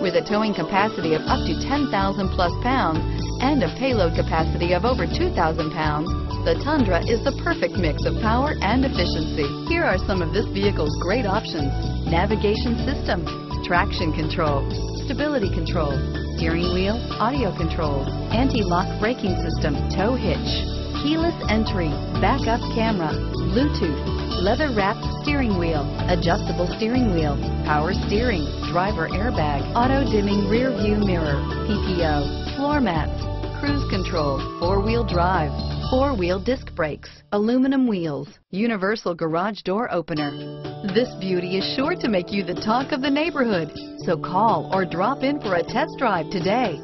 With a towing capacity of up to 10,000 plus pounds and a payload capacity of over 2,000 pounds, the Tundra is the perfect mix of power and efficiency. Here are some of this vehicle's great options. Navigation system, traction control, stability control, steering wheel, audio controls, anti-lock braking system, tow hitch, keyless entry, backup camera, Bluetooth, leather wrapped steering wheel, adjustable steering wheel, power steering, driver airbag, auto dimming rear view mirror, PPO, floor mats, cruise control, four wheel drive, four wheel disc brakes, aluminum wheels, universal garage door opener. This beauty is sure to make you the talk of the neighborhood. So call or drop in for a test drive today.